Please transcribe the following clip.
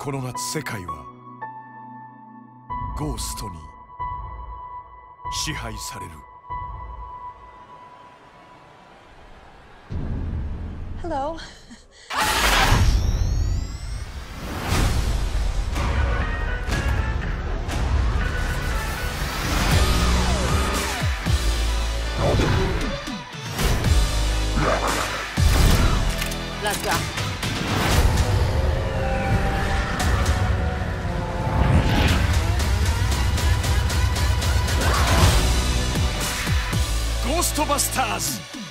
この夏世界はゴーストに支配される Hello. Let's go. ーストバスターズ